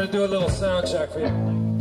to do a little sound check for you.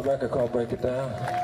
A song off my record called Break It Down.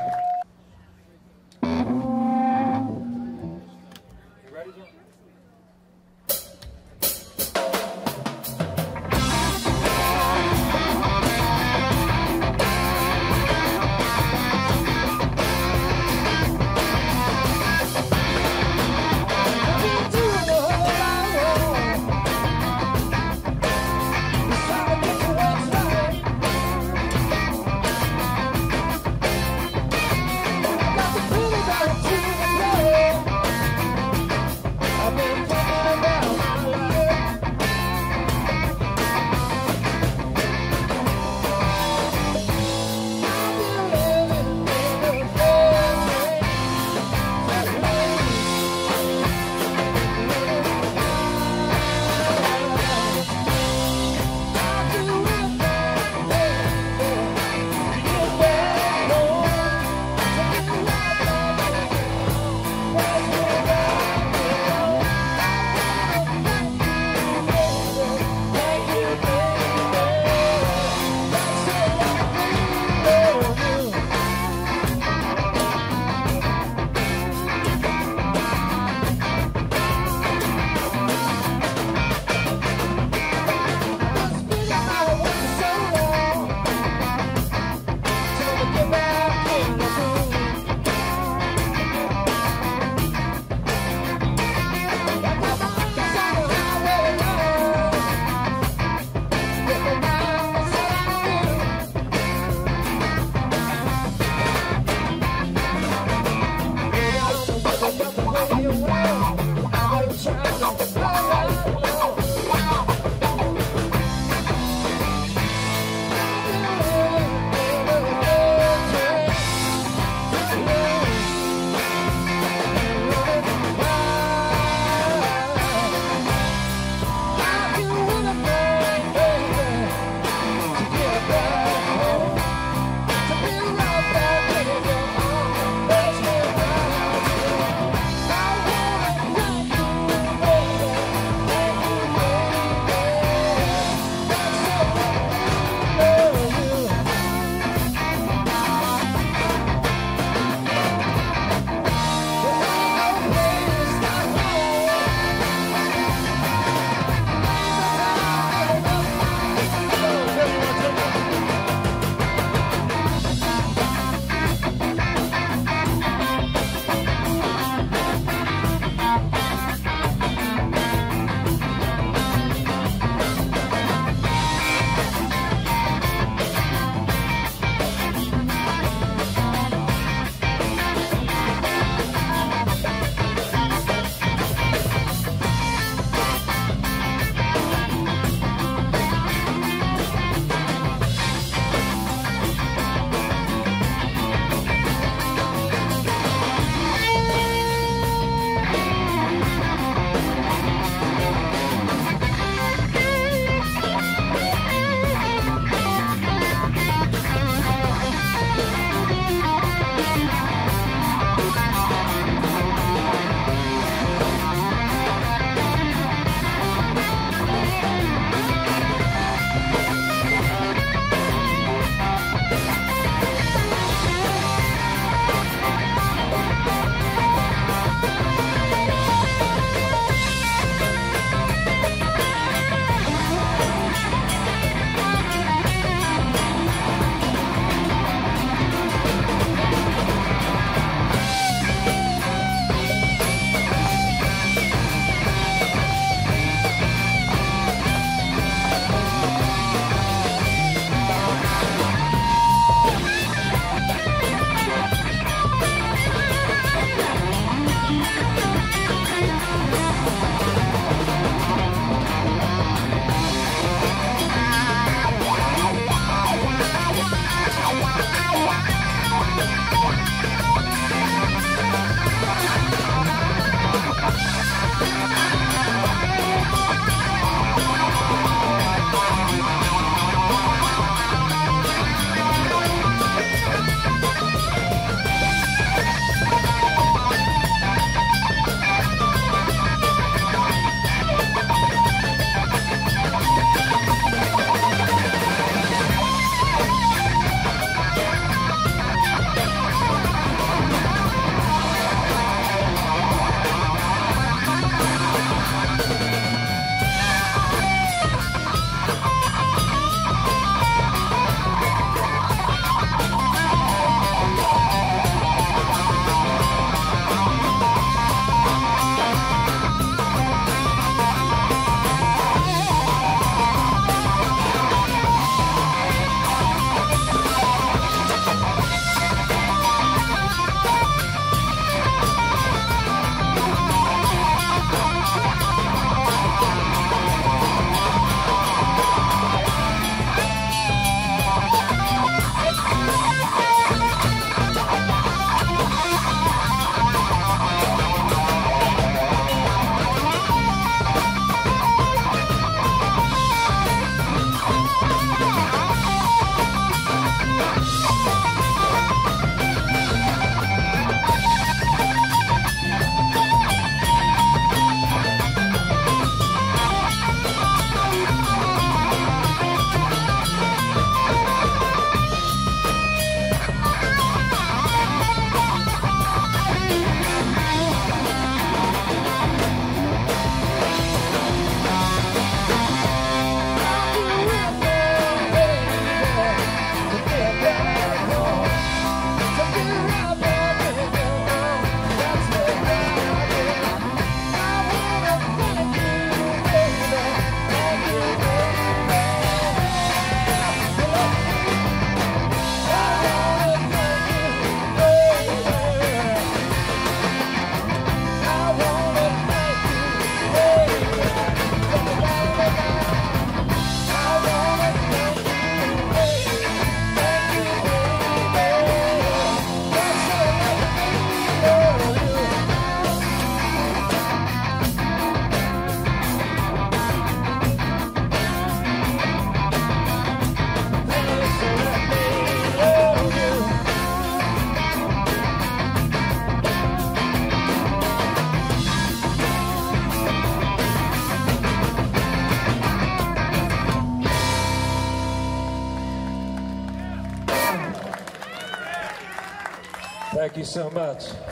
So much.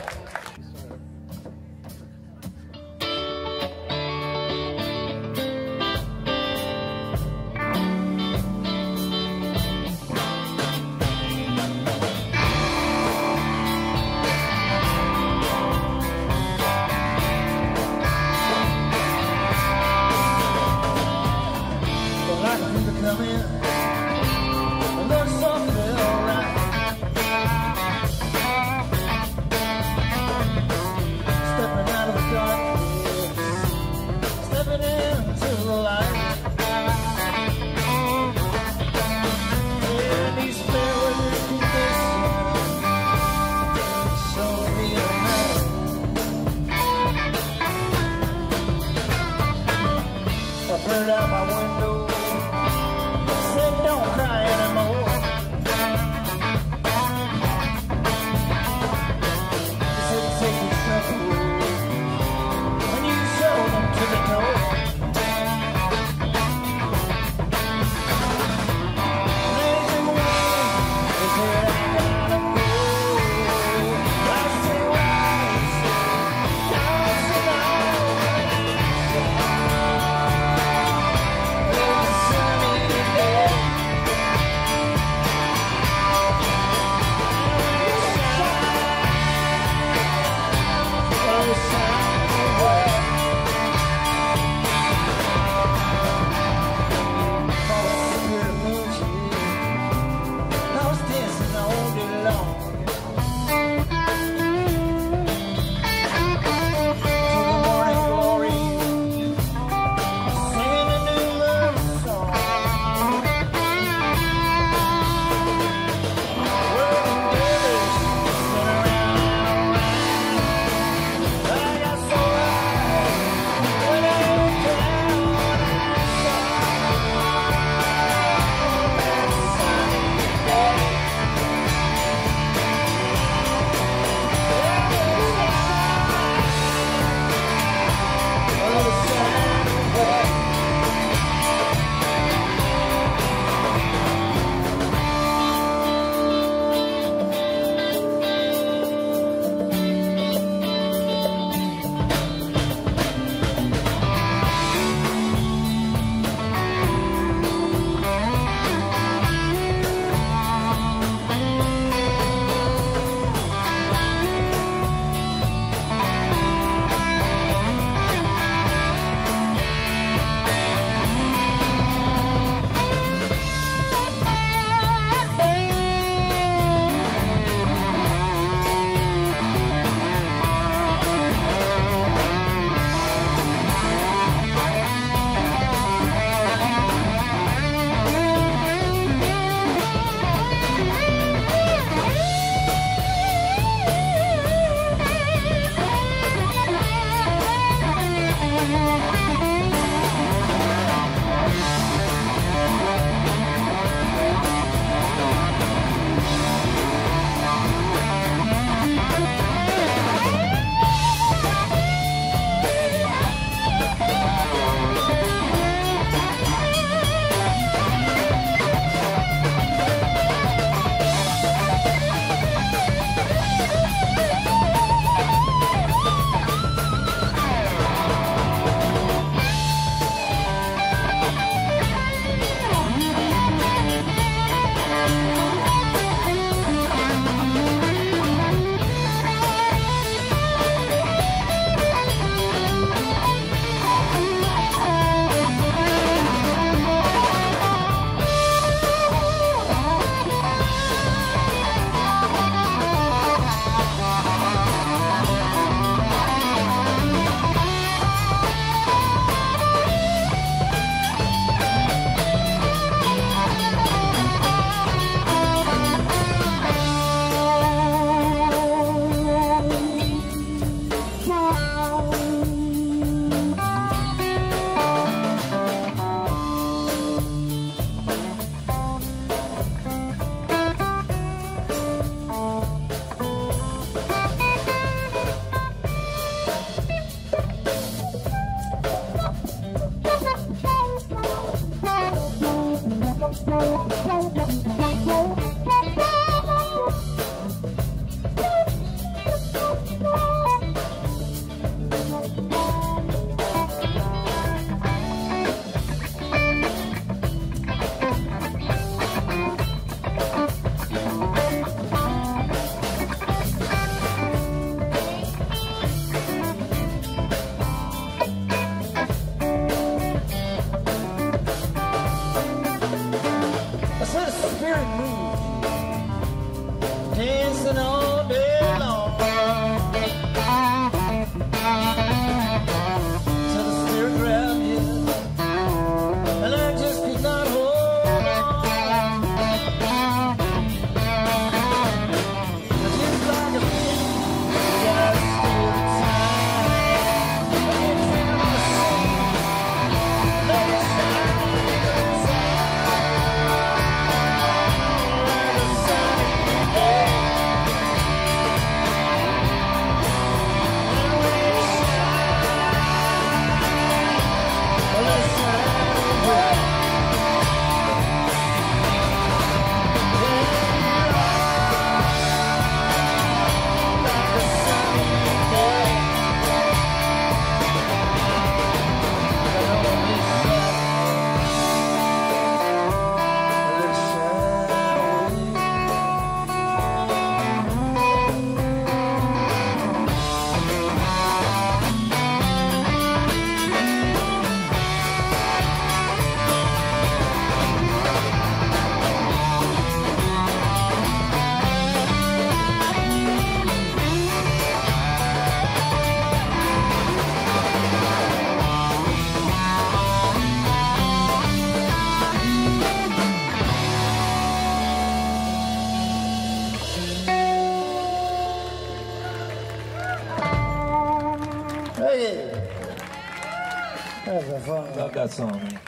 that song, man.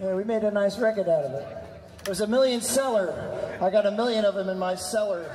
Yeah, we made a nice record out of it. It was a million seller. I got a million of them in my cellar.